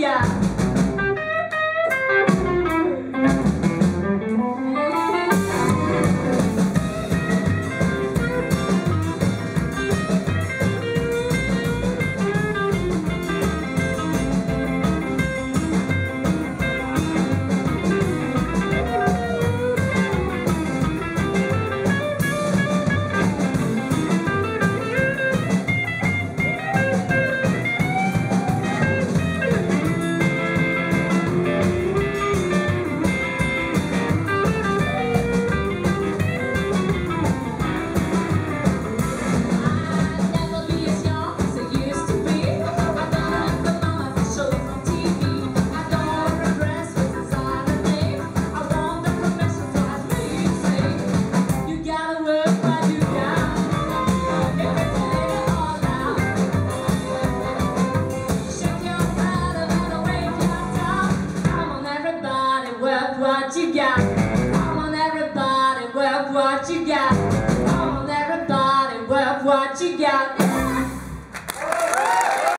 Yeah. you got. Come on, everybody, work what you got. Come on, everybody, work what you got.